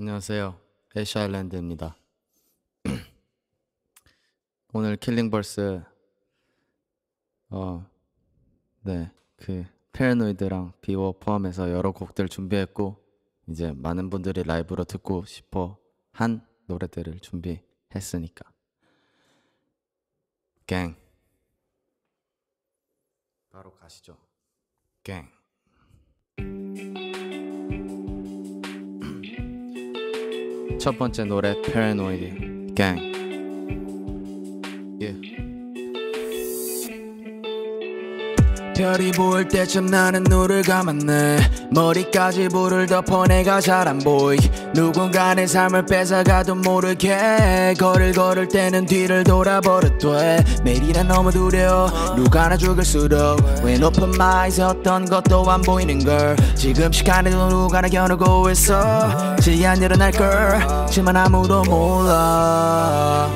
안녕하세요. 애쉬 아일랜드입니다. 오늘 Killing Verse 어, 네, 그 Paranoid랑 비워 포함해서 여러 곡들 준비했고 이제 많은 분들이 라이브로 듣고 싶어 한 노래들을 준비했으니까 갱 바로 가시죠. 갱 첫 번째 노래 페라 별이 보일 때쯤 나는 눈을 감았네. 머리까지 불을 덮어 내가 잘 안 보이 누군가 내 삶을 뺏어가도 모르게. 걸을 걸을 때는 뒤를 돌아버릇돼 매일이란 너무 두려워. 누가 나 죽일 수도. 왜 높은 마에서 어떤 것도 안 보이는 걸. 지금 시간에도 누가 나 겨누고 있어. 지안 일어날 걸. 지만 아무도 몰라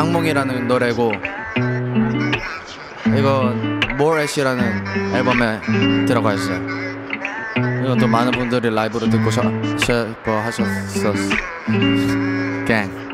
악몽이라는 노래고 이거 모래시라는 앨범에 들어가 있어요. 이것도 많은 분들이 라이브로 듣고 셔, 싶어 하셨었어. 갱.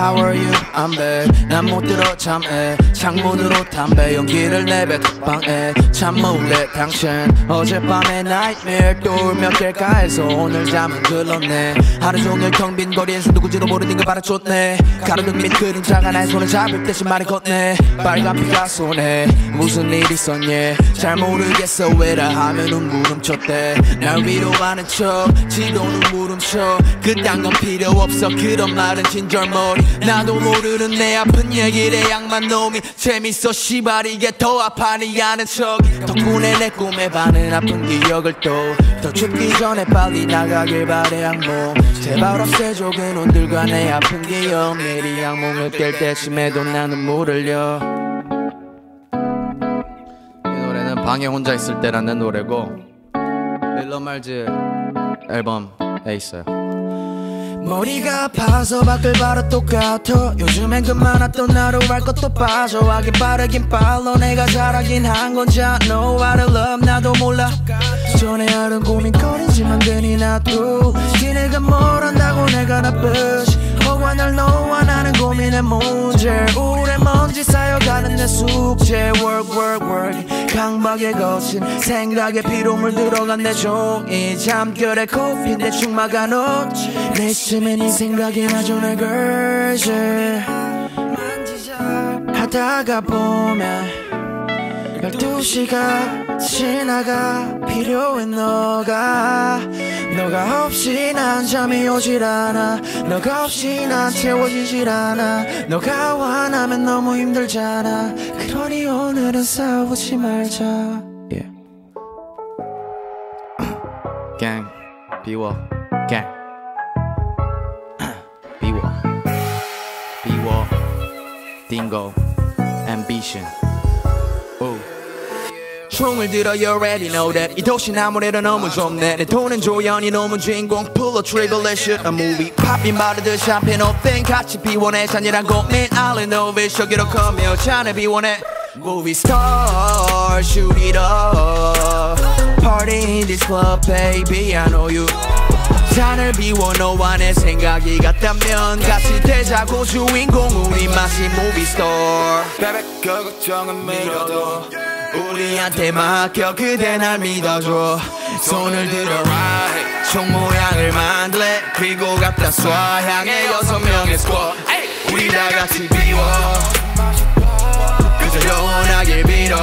How are you? I'm bad. 난못 들어 잠에 창문으로 담배 연기를 내뱉 방에 참 몰래 당신. 어젯밤에 nightmare 또 울며 깰까 해서 오늘 잠은 들렀네. 하루 종일 텅빈 거리에서 누군지도 모르는 걸 바라줬네. 가로등 밑 그림자가 날 손을 잡을 듯이 말을 건네. 빨간 피가 손에 무슨 일 있었니? 잘 모르겠어. 왜라 하면 눈물 훔쳤대. 날 위로하는 척 지도는 물음쳐. 그딴 건 필요 없어. 그런 말은 진절머리 나도 모르는 내 아픈 얘기를 양만 놈이 재밌어 시발 이게 더 아파니 아는 척 덕분에 내 꿈에 반은 아픈 기억을 또. 더 춥기 전에 빨리 나가길 바래 악몽. 제발 없애줘 그 눈들과 내 아픈 기억. 내일이 악몽을 깰 때쯤에도 나는 물 흘려. 이 노래는 방에 혼자 있을 때라는 노래고 릴러말즈 앨범에 있어요. 머리가 아파서 밖을 바라 똑같아. 요즘엔 그만했던 하루 할 것도 빠져. 하긴 빠르긴 빨라. 내가 잘하긴 한 건지 I know to love. 나도 몰라. 전에 하는 고민거리지만 괜히 나도 니네가 뭘 한다고 내가 나쁘지. 허와 날 너와 나는 고민의 문제. 쌓여가는 내 숙제 work work work. 강박에 거친 생각에 피로 물 들어간 내 종이. 잠결에 커피 대충 막아놓지. 내쯤에 네 생각이 나죠 내 걸지 하다가 보면 열두 시가 지나가 필요해 너가. 너가 없이 난 잠이 오질 않아. 너가 없이 난 채워지질 않아. 너가 화나면 너무 힘들잖아. 그러니 오늘은 싸우지 말자. 갱 비워. 갱 비워. 비워. 딩고 ambition. 오 총을 들어 you already know that 이 도시 아무래도 너무 좁네 내 돈은 조연이 너무 주인공 pull a trigger let's shoot a movie 팝인 바르듯 샴페인 오펜 같이 비워내 잔이란 고민 I'll know it 저기로 커며 잔을 비워내 Movie star shoot it up Party in this club baby I know you 잔을 비워 너와 내 생각이 같다면 같이 되자고 주인공 우리 마치 movie star 베베 그 걱정은 믿어도 우리한테 맡겨 그대 날 믿어줘. 손을 들어라 총 모양을 만들래. 그리고 갖다 쏴 향해 여섯 명의 스쿼 우리 다 같이 비워. 그저 영원하게 빌어.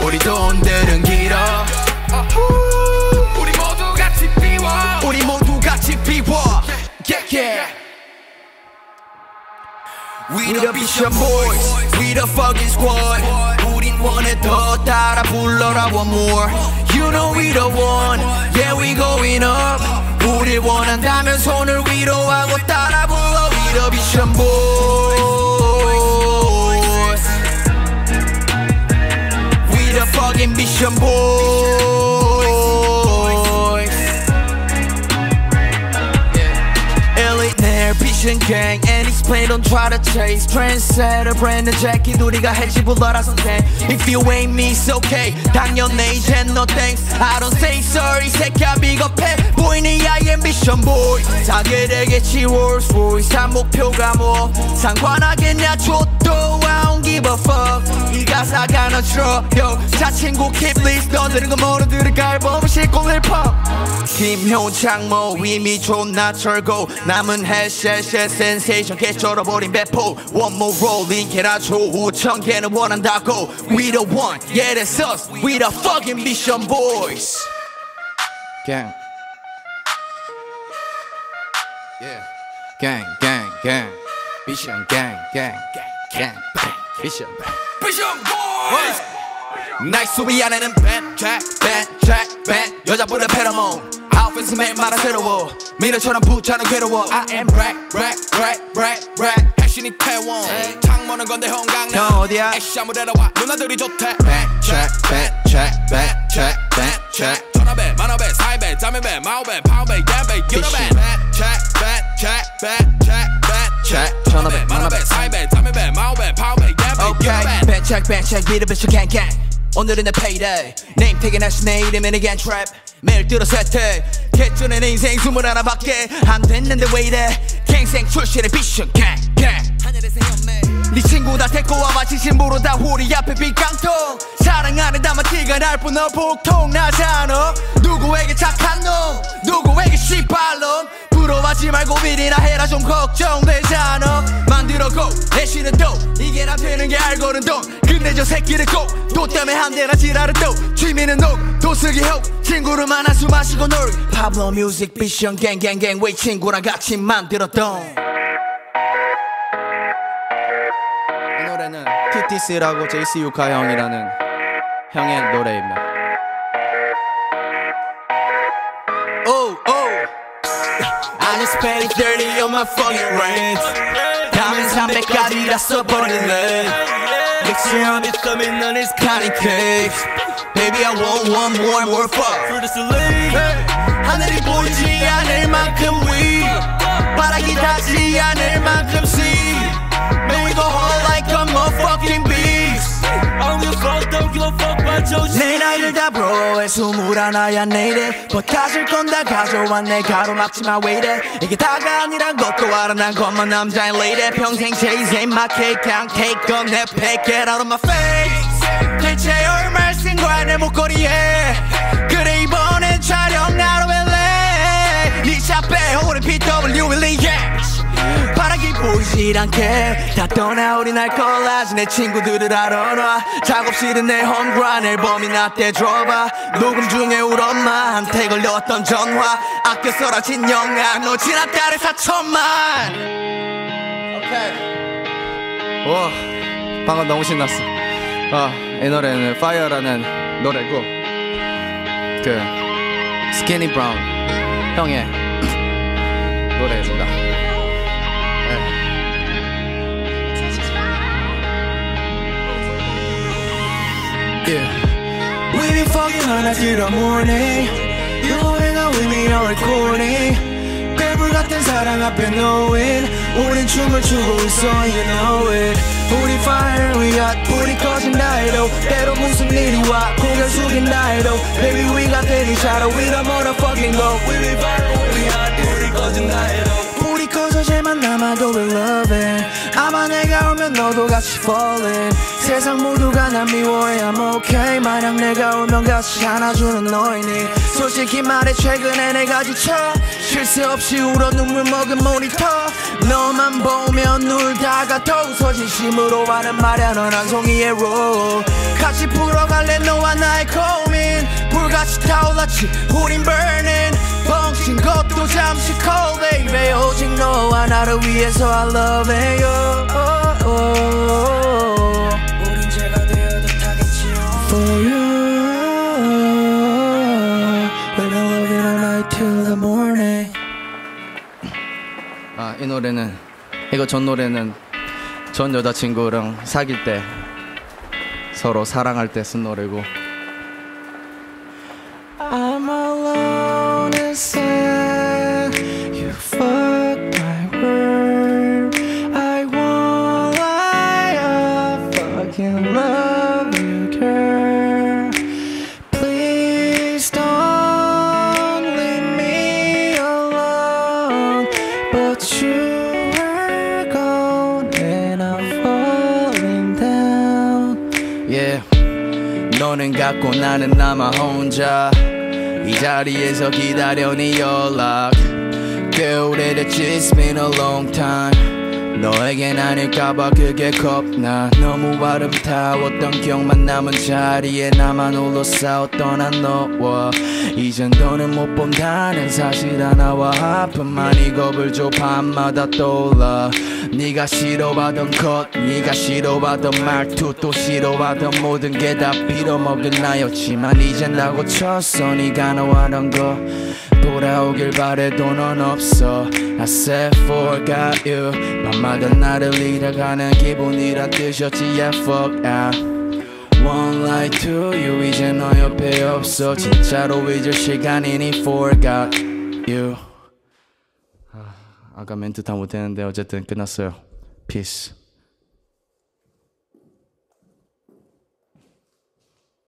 우리 돈들은 길어. 우리 모두 같이 비워. 우리 모두 같이 비워. Yeah, yeah, yeah. We the Bishop Boys We the fucking squad 우린 원해 더 따라 불러라 one more You know we the one Yeah we going up 우릴 원한다면 손을 위로 하고 따라 불러 We the Bishop Boys We the fucking Bishop Boys Vision Gang, and explain don't try to chase Trendsetter, brand new jacket, 우리가 해지 불러라 선생 If you ain't me, it's okay 당연해 이젠 no thanks I don't say sorry, 새끼야 비겁해 보이니 I am Vision Boy Rolls Royce 한 목표가 뭐 상관하겠냐 좆도 give a fuck 이 가사가 너 들어 yo 자 친구 keep list 너들은 거 모두 들을까 앨범을 싣고 릴퍼 김효창 뭐 이미 존나 철고 남은 해셰셰 센세이션 개쩔어버린 배포 One more roll 링케나 조우천 개는 원한다고 We the one yeah that's us We the fucking mission boys gang yeah gang gang gang mission gang gang gang mission mission boys! 날 수비 안에는 밴잭 밴잭 밴 여자분의 페로몬. 아웃핏스 매일마다 새로워 미래처럼 부자는 괴로워. I am rap rap rap rap rap 핵심이 태원 창모는 건데 형강남 형 어디야? 애쉬 아무데나 와. 누나들이 좋대. 밴잭 밴잭 밴잭 밴잭 전화배 만화배 사이배 자매배 마오배 유나배 벤착 벤착 비르비쇼 갱갱 오늘은 내 payday. 네임 태그 나시 내 이름은 again trap. 매일 들어 세트. 개쩌는 내 인생 스물 하나밖에 안 됐는데 왜 이래? 갱생 출신의 비션 갱갱 하늘에서 현매. 네 친구 다 데리고 와봐. 진심으로 다 우리 앞에 빈깡통. 사랑하는 다만 티가 날뿐너 복통. 나잖아. 누구에게 착한 놈? 누구에게 씨발놈 부러워하지 말고 미리나 해라. 좀 걱정되잖아. 만들어고 내쉬는 또 이게 나 되는 게 알고는 돈. 근데 저 새끼를 꼭또 때문에 한 대나 지랄을 또 취미는 녹 도쓰기 혹 친구를 만나 술 마시고 놀. 파블로 뮤직 비션 갱갱갱 왜 친구랑 같이 만들었던. 이 노래는 TTC라고 JC 유카 형이라는 형의 노래입니다. I just spent it dirty on my fucking rent. 다음엔 300까지 다 써버릴래. 믹스하면 썸인 넌 is cotton cakes. Baby, I want one more, more fuck. For the sleep. 하늘이 보이지 않을 만큼 위. 바닥이 닿지 않을 만큼 see. Man, we go hard like a motherfucking beast. I don't give a fuck don't give a fuck about your shit. 내 나이를 다 브로에 스물 하나야 내일에 뭐 가질 건다 가져와. 내 가로막지마 왜 이래? 이게 다가 아니란 것도 알아. 난 것만 남자인 lady. 평생 chasing my cake 그냥 take on 내팩 get out of my face. 대체 얼마를 쓴 거야 내 목걸이에? 그래 이번엔 촬영 나로 LA 니차 빼오른 PW 윌리 yeah. 바라기 보이질 않게 다 떠나 우리 날 콜라지 내 친구들을 알아놔. 작업실은 내 홈그란 앨범이 나때 줘봐. 녹음 중에 울 엄마한테 걸렸던 전화. 아껴 써라 진영아 너 지났다래 사천만. 와 방금 너무 신났어. 아, 이 노래는 Fire라는 노래고 그 스키니 브라운 형의 노래입니다. Yeah. We be fucking all night till the morning You hang out with me on recording 괴물 같은 사랑 앞에 knowing 우린 춤을 추고 있어 you know it 우리 fire we got 불이 꺼진다 해도 때로 무슨 일이 와 고개 숙인다 해도 Baby we got that shadow we don't motherfucking go We be fire we hot 불이 꺼진다 해도 불이 꺼져 쟤만 남아도 we love it 내가 오면 너도 같이 falling. 세상 모두가 날 미워해 I'm okay. 만약 내가 오면 같이 안아주는 너이니 솔직히 말해 최근에 내가 지쳐. 쉴 새 없이 울어 눈물 먹은 모니터. 너만 보면 울다가 더 웃어 진심으로 하는 말야 넌한 송이의 로 같이 풀어갈래 너와 나의 고민. 불같이 타올랐지 우린 burning. 벙친 것도 잠시 cold baby. 오직 너와 나를 위해서 I love you 노래는 이거 전 노래는 전 여자친구랑 사귈 때 서로 사랑할 때 쓴 노래고 were gone and I'm falling down. yeah. 너는 갖고 나는 남아 혼자 이 자리에서 기다려 네 연락 꽤 오래됐지 It's been a long time 너에겐 아닐까봐 그게 겁나. 너무 아름다웠던 기억만 남은 자리에 나만 홀로 싸웠던 한 너와. 이젠 너는 못 본다는 사실 하나와 아픔만이 겁을 줘 밤마다 떠올라. 네가 싫어하던 것 네가 싫어하던 말투 또 싫어하던 모든 게 다 빌어먹은 나였지만 이젠 다 고쳤어. 네가 너하던 거 돌아오길 바래도 넌 없어. I said forgot you. 밤마다 나를 잃어가는 기분이란 뜻이었지 yeah fuck out One lie to you. 이제 너 옆에 없어. 진짜로 잊을 시간이니 forgot you. 아, 아까 멘트 다 못했는데 어쨌든 끝났어요. Peace